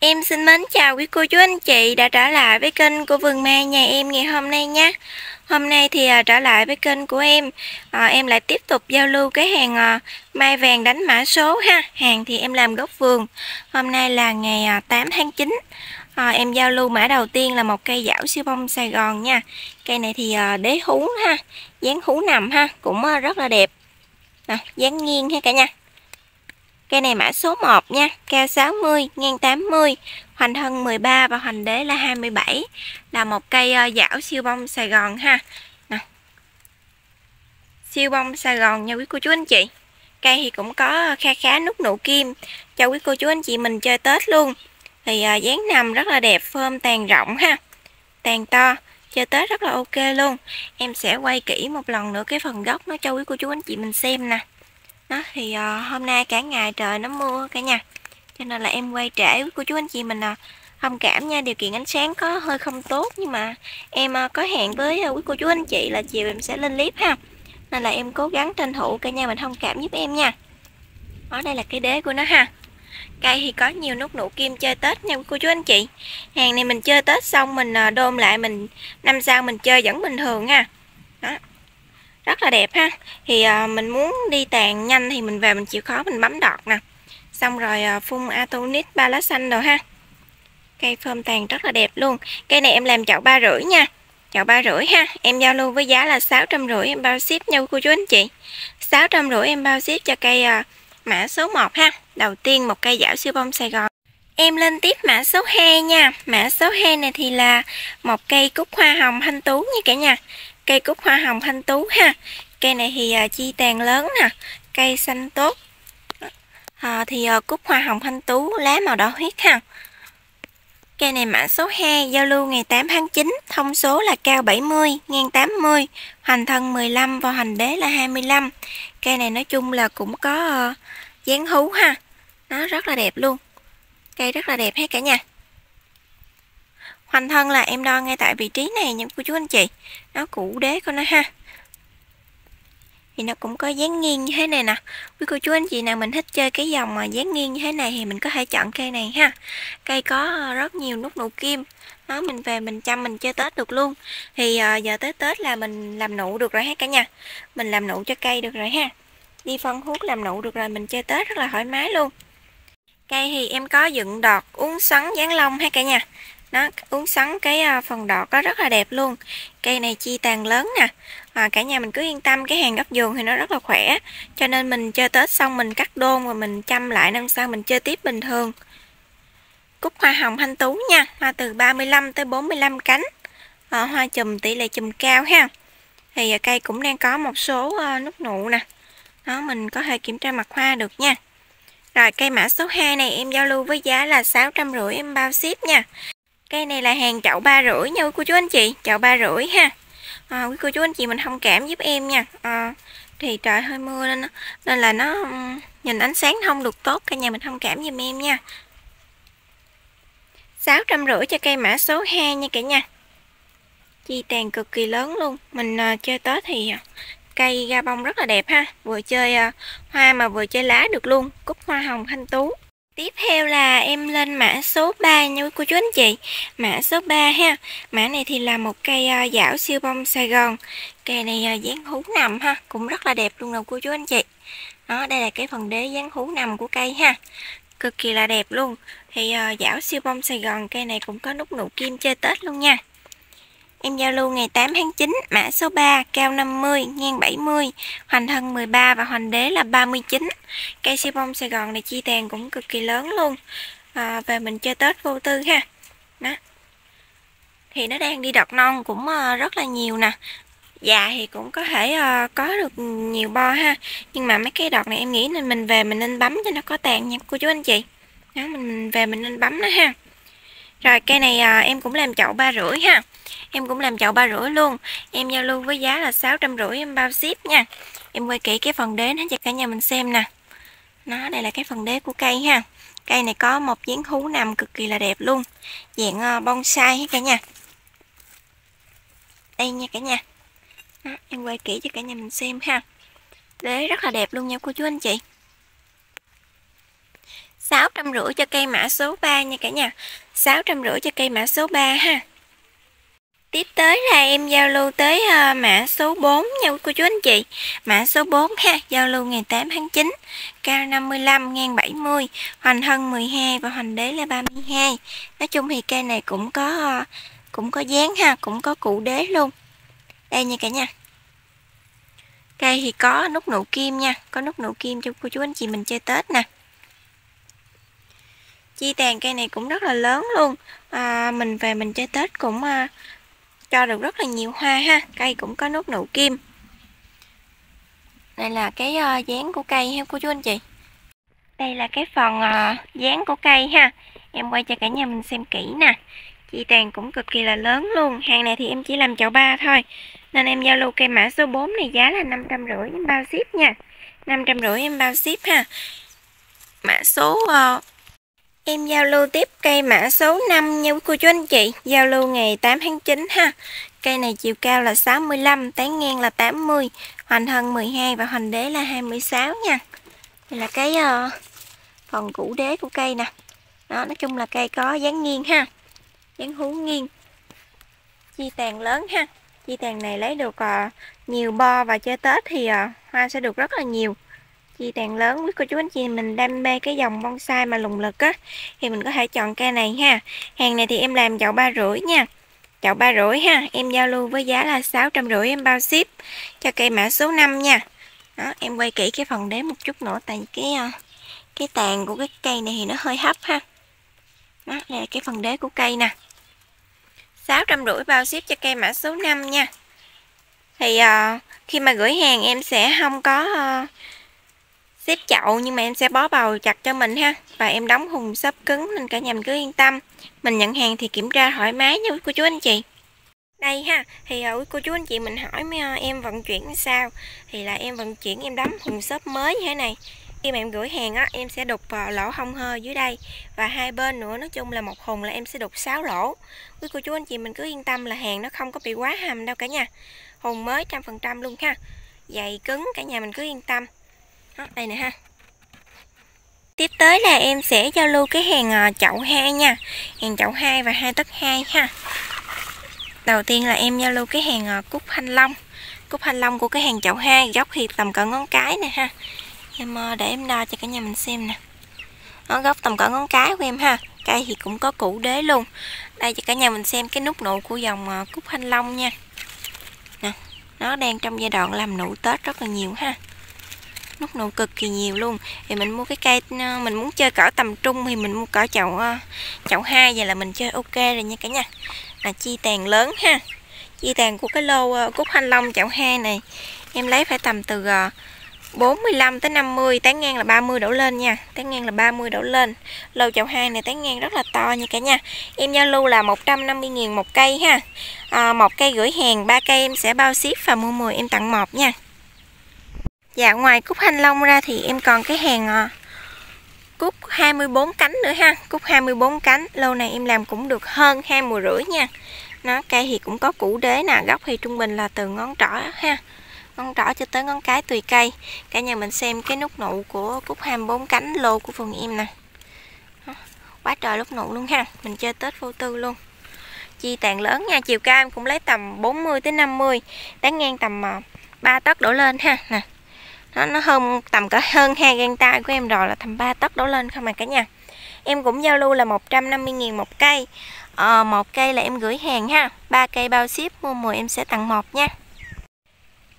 Em xin mến chào quý cô chú anh chị đã trở lại với kênh của Vườn Mai nhà em ngày hôm nay nhé. Hôm nay thì à, trở lại với kênh của em, à, em lại tiếp tục giao lưu cái hàng à, mai vàng đánh mã số ha. Hàng thì em làm gốc vườn. Hôm nay là ngày à, 8 tháng 9. À, ờ, em giao lưu mã đầu tiên là một cây dảo siêu bông Sài Gòn nha. Cây này thì à, đế hú ha, dáng hú nằm ha, cũng à, rất là đẹp. À, dáng nghiêng ha cả nhà. Cây này mã số 1 nha, cao 60, ngang 80, hoành thân 13 và hoành đế là 27. Là một cây uh, dảo siêu bông Sài Gòn ha. Nào. Siêu bông Sài Gòn nha quý cô chú anh chị. Cây thì cũng có kha khá nút nụ kim cho quý cô chú anh chị mình chơi Tết luôn. Thì uh, dáng nằm rất là đẹp, phơm tàn rộng ha. Tàn to, chơi Tết rất là ok luôn. Em sẽ quay kỹ một lần nữa cái phần gốc nó cho quý cô chú anh chị mình xem nè đó thì uh, hôm nay cả ngày trời nó mưa cả nhà. Cho nên là em quay trễ với cô chú anh chị mình à thông cảm nha điều kiện ánh sáng có hơi không tốt nhưng mà em uh, có hẹn với uh, quý cô chú anh chị là chiều em sẽ lên clip ha. Nên là em cố gắng tranh thủ cả nhà mình thông cảm giúp em nha. Ở đây là cái đế của nó ha. Cây thì có nhiều nút nụ kim chơi tết nha cô chú anh chị. Hàng này mình chơi tết xong mình đôm đôn lại mình năm sau mình chơi vẫn bình thường nha rất là đẹp ha. Thì à, mình muốn đi tàn nhanh thì mình về mình chịu khó mình bấm đọt nè. Xong rồi à, phun atonit ba lá xanh rồi ha. Cây phơm tàn rất là đẹp luôn. Cây này em làm chậu ba rưỡi nha. Chậu ba rưỡi ha. Em giao lưu với giá là sáu trăm rưỡi em bao ship nha cô chú anh chị. Sáu trăm rưỡi em bao ship cho cây à, mã số 1 ha. Đầu tiên một cây dảo siêu bông Sài Gòn. Em lên tiếp mã số 2 nha. Mã số 2 này thì là một cây cúc hoa hồng thanh tú nha cả nhà cây cúc hoa hồng thanh tú ha. Cây này thì à, chi tàn lớn nè. Cây xanh tốt. À, thì à, cúc hoa hồng thanh tú lá màu đỏ huyết ha. Cây này mã số 2 giao lưu ngày 8 tháng 9 thông số là cao 70 ngang 80 hoành thân 15 và hoành đế là 25 cây này nói chung là cũng có uh, dáng hú ha. Nó rất là đẹp luôn. Cây rất là đẹp hết cả nhà. Hoành thân là em đo ngay tại vị trí này nha cô chú anh chị. Nó cũ đế của nó ha. Thì nó cũng có dáng nghiêng như thế này nè. Quý cô chú anh chị nào mình thích chơi cái dòng mà dáng nghiêng như thế này Thì mình có thể chọn cây này ha. Cây có ờ, rất nhiều nút nụ kim. Nó mình về mình chăm, mình chơi Tết được luôn. Thì ờ, giờ tới Tết là mình làm nụ được rồi hết cả nhà. Mình làm nụ cho cây được rồi ha. Đi phân thuốc làm nụ được rồi mình chơi Tết rất là thoải mái luôn. Cây thì em có dựng đọt, uống xoắn dáng lông hết cả nhà nó uống sắn cái à, phần đọt đó rất là đẹp luôn. Cây này chi tàn lớn nè. À, cả nhà mình cứ yên tâm cái hàng gấp giường thì nó rất là khỏe. Cho nên mình chơi tết xong mình cắt đôn và mình chăm lại năm sau mình chơi tiếp bình thường. Cúc hoa hồng thanh tú nha hoa từ 35 tới 45 cánh. À, hoa chùm tỷ lệ chùm cao ha. Thì à, cây cũng đang có một số uh, nút nụ nè. Đó mình có thể kiểm tra mặt hoa được nha. Rồi cây mã số 2 này em giao lưu với giá là 650 em bao ship nha. Cây này là hàng chậu ba rưỡi nha cô chú anh chị. Chậu ba rưỡi ha. À, Quý cô chú anh chị mình thông cảm giúp em nha. À, Thì trời hơi mưa nên nên là nó nhìn ánh sáng không được tốt Cả nhà mình thông cảm giùm em nha. Sáu trăm rưỡi cho cây mã số 2 nha cả nhà. Chi tàn cực kỳ lớn luôn. Mình uh, chơi Tết thì uh, cây ra bông rất là đẹp ha. Vừa chơi uh, hoa mà vừa chơi lá được luôn. Cúc hoa hồng thanh tú. Tiếp theo là em lên mã số 3 nha cô chú anh chị. Mã số 3 ha. Mã này thì là một cây ờ, uh, dảo siêu bông Sài Gòn. Cây này uh, dáng hú nằm ha Cũng rất là đẹp luôn đâu cô chú anh chị. Đó đây là cái phần đế dáng hú nằm của cây ha. Cực kỳ là đẹp luôn. Thì ờ, uh, dảo siêu bông Sài Gòn Cây này cũng có nút nụ kim chơi Tết luôn nha. Em giao lưu ngày 8 tháng 9, mã số 3, cao 50, ngang 70, hoành thân 13 và hoành đế là 39. Cây siêu bông Sài Gòn này chi tàn cũng cực kỳ lớn luôn. À, về mình chơi Tết vô tư ha. Đó. Thì nó đang đi đọt non cũng ờ, rất là nhiều nè. Dạ thì cũng có thể uh, có được nhiều bo ha. Nhưng mà mấy cái đọt này em nghĩ nên mình về mình nên bấm cho nó có tàn nha cô chú anh chị. Đó, mình về mình nên bấm nó ha. Rồi cây này à, em cũng làm chậu ba rưỡi ha. Em cũng làm chậu ba rưỡi luôn. Em giao lưu với giá là sáu trăm rưỡi em bao ship nha. Em quay kỹ cái phần đế hết cho cả nhà mình xem nè. Nó đây là cái phần đế của cây ha. Cây này có một dáng hú nằm cực kỳ là đẹp luôn. Dạng uh, bonsai hết cả nhà. Đây nha cả nhà. Đó, Em quay kỹ cho cả nhà mình xem ha. Đế rất là đẹp luôn nha cô chú anh chị. 650 cho cây mã số 3 nha cả nhà. 650 cho cây mã số 3 ha. Tiếp tới là em giao lưu tới uh, mã số 4 nha cô chú anh chị. Mã số 4 ha, giao lưu ngày 8 tháng 9 Cao 55, ngang 70 Hoành thân 12 và hoành đế là 32 Nói chung thì cây này cũng có uh, cũng có dáng ha, cũng có cụ đế luôn. Đây nha cả nhà. Cây thì có nút nụ kim nha Có nút nụ kim cho cô chú anh chị mình chơi Tết nè. Chi tàn cây này cũng rất là lớn luôn. À, Mình về mình chơi Tết cũng à, cho được rất là nhiều hoa ha. Cây cũng có nốt nụ kim. Đây là cái uh, dáng của cây ha cô chú anh chị? Đây là cái phần uh, dáng của cây ha. Em quay cho cả nhà mình xem kỹ nè. Chi tàn cũng cực kỳ là lớn luôn. Hàng này thì em chỉ làm chậu ba thôi. Nên em giao lưu cây mã số 4 này giá là 550 em bao ship nha. 550 em bao ship ha. Mã số uh, Em giao lưu tiếp cây mã số 5 nha quý cô chú anh chị. Giao lưu ngày 8 tháng 9 ha. Cây này chiều cao là 65 Tán ngang là 80 Hoành thân 12 và hoành đế là 26 nha. Đây là cái uh, phần củ đế của cây nè. Đó nói chung là cây có dáng nghiêng ha. Dáng hú nghiêng. Chi tàn lớn ha. Chi tàn này lấy được uh, nhiều bo và chơi Tết thì uh, hoa sẽ được rất là nhiều chi tàn lớn quý cô chú anh chị mình đam mê cái dòng bonsai mà lùng lực á. Thì mình có thể chọn cây này ha. Hàng này thì em làm chậu ba rưỡi nha. Chậu ba rưỡi ha. Em giao lưu với giá là sáu trăm rưỡi em bao ship cho cây mã số 5 nha. Đó em quay kỹ cái phần đế một chút nữa tại cái ờ, cái tàn của cái cây này thì nó hơi hấp ha. Đó đây là cái phần đế của cây nè. sáu trăm rưỡi bao ship cho cây mã số 5 nha. Thì uh, khi mà gửi hàng em sẽ không có uh, xếp chậu nhưng mà em sẽ bó bầu chặt cho mình ha. Và em đóng hùng xốp cứng nên cả nhà mình cứ yên tâm. Mình nhận hàng thì kiểm tra thoải mái nha cô chú anh chị. Đây ha thì uh, cô chú anh chị mình hỏi à, em vận chuyển sao? Thì là em vận chuyển em đóng hùng xốp mới như thế này. Khi mà em gửi hàng á em sẽ đục lỗ hông hơ dưới đây. Và hai bên nữa nói chung là một hùng là em sẽ đục 6 lỗ. Quý cô chú anh chị mình cứ yên tâm là hàng nó không có bị quá hầm đâu cả nhà. Hùng mới trăm phần trăm luôn ha. Dày cứng cả nhà mình cứ yên tâm đó, đây nè ha. Tiếp tới là em sẽ giao lưu cái hàng ờ, chậu 2 nha. Hàng chậu 2 và hai tấc 2 ha. Đầu tiên là em giao lưu cái hàng ờ, cúc thanh long. Cúc thanh long của cái hàng chậu 2 Góc thì tầm cỡ ngón cái nè ha. Em ờ, để em đo cho cả nhà mình xem nè. Nó góc tầm cỡ ngón cái của em ha. Cây thì cũng có củ đế luôn. Đây cho cả nhà mình xem cái nút nụ của dòng cúc thanh long nha. Nè Nó đang trong giai đoạn làm nụ Tết rất là nhiều ha nút nụ cực kỳ nhiều luôn. Thì mình mua cái cây ờ, mình muốn chơi cỡ tầm trung thì mình mua cỡ chậu ờ, chậu hai vậy là mình chơi ok rồi nha cả nhà. Là chi tàn lớn ha. Chi tàn của cái lô ờ, cúc thanh long chậu hai này em lấy phải tầm từ 45 tới 50 tán ngang là 30 đổ lên nha. Tán ngang là 30 đổ lên. Lô chậu hai này tán ngang rất là to nha cả nhà. Em giao lưu là 150.000 một cây ha. À, một cây gửi hàng ba cây em sẽ bao ship và mua 10 em tặng một nha. Dạ ngoài cúc thanh long ra thì em còn cái hàng à, cúc 24 cánh nữa ha. Cúc 24 cánh Lâu này em làm cũng được hơn hai mùa rưỡi nha. Nó cây thì cũng có củ đế nè Góc thì trung bình là từ ngón trỏ ha. Ngón trỏ cho tới ngón cái tùy cây. Cả nhà mình xem cái nút nụ của cúc 24 cánh lô của phường em nè. Quá trời lúc nụ luôn ha. Mình chơi Tết vô tư luôn. Chi tàn lớn nha Chiều cao em cũng lấy tầm 40 tới 50 Tán ngang tầm ờ, 3 tấc đổ lên ha. Nè nó nó hơn tầm cỡ hơn hai gang tay của em rồi là tầm 3 tấc đổ lên không à cả nhà. Em cũng giao lưu là 150.000 một cây. À, một cây là em gửi hàng ha. Ba cây bao ship mua 10 em sẽ tặng một nha.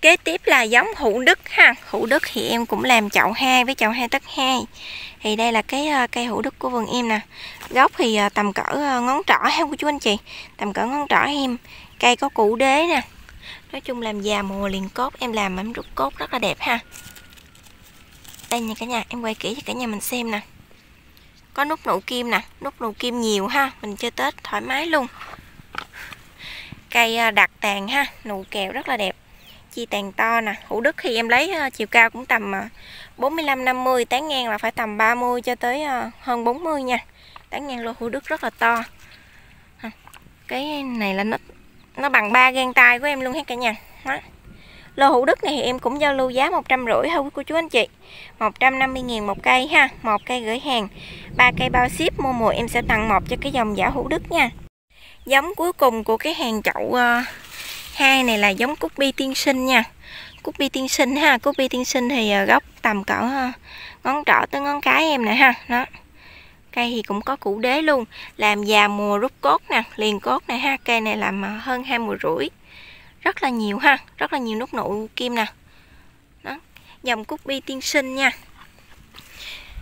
Kế tiếp là giống hữu đức ha. Hữu đức thì em cũng làm chậu 2 với chậu 2 tấc 2 thì đây là cái uh, cây hữu đức của vườn em nè. Gốc thì uh, tầm cỡ uh, ngón trỏ ha của chú anh chị. Tầm cỡ ngón trỏ em. Cây có củ đế nè nói chung làm già mùa liền cốt, em làm em rút cốt rất là đẹp ha. Đây nha cả nhà, em quay kỹ cho cả nhà mình xem nè. Có nút nụ kim nè, nút nụ kim nhiều ha, mình chơi tết thoải mái luôn. Cây à, đặt tàn ha, nụ kèo rất là đẹp. Chi tàn to nè hũ đức khi em lấy à, chiều cao cũng tầm à, 45-50 tán ngang là phải tầm 30 cho tới hơn 40 nha. Tán ngang lô hũ đức rất là to. Cái này là nó nó bằng ba gan tay của em luôn hết cả nhà. Đó. Lô hữu đức này thì em cũng giao lưu giá 150 thôi của cô chú anh chị. 150 ngàn một cây ha một cây gửi hàng ba cây bao ship mua mùa em sẽ tặng một cho cái dòng giả hữu đức nha. Giống cuối cùng của cái hàng chậu uh, hai này là giống cúc bi tiên sinh nha. Cúc bi tiên sinh ha cúc bi tiên sinh thì uh, gốc tầm cỡ uh, ngón trỏ tới ngón cái em nè ha đó cây thì cũng có củ đế luôn. Làm già mùa rút cốt nè, liền cốt này ha. Cây này làm à, hơn hai mùa rưỡi. Rất là nhiều ha, rất là nhiều nút nụ kim nè. Đó, dòng cúc bi tiên sinh nha.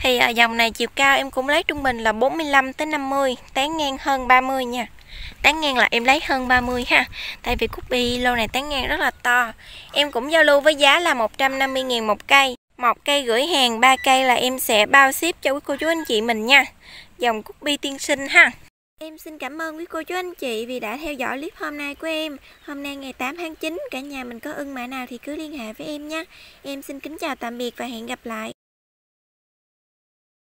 Thì à, dòng này chiều cao em cũng lấy trung bình là 45 tới 50 tán ngang hơn 30 nha. Tán ngang là em lấy hơn 30 ha. Tại vì cúc bi lô này tán ngang rất là to. Em cũng giao lưu với giá là 150 000 một cây một cây gửi hàng ba cây là em sẽ bao ship cho quý cô chú anh chị mình nha dòng cúc bi tiên sinh ha Em xin cảm ơn quý cô chú anh chị vì đã theo dõi clip hôm nay của em. Hôm nay ngày 8 tháng 9, cả nhà mình có ưng mã nào thì cứ liên hệ với em nha. Em xin kính chào tạm biệt và hẹn gặp lại.